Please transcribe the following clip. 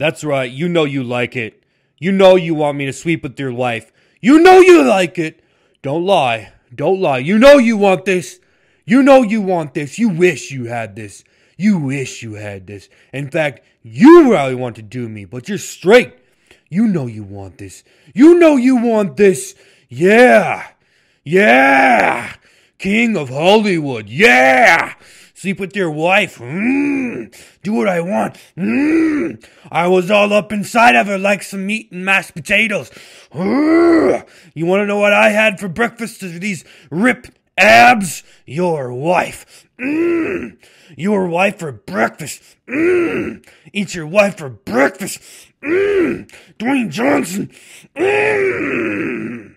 That's right. You know you like it. You know you want me to sleep with your wife. You know you like it. Don't lie. Don't lie. You know you want this. You know you want this. You wish you had this. You wish you had this. In fact, you really want to do me, but you're straight. You know you want this. You know you want this. Yeah. Yeah. King of Hollywood. Yeah. Sleep with your wife. Mm. Do what I want. Mm. I was all up inside of her like some meat and mashed potatoes. Mm. You want to know what I had for breakfast? These rip abs? Your wife. Mm. Your wife for breakfast. Mm. Eat your wife for breakfast. Mm. Dwayne Johnson. Mm.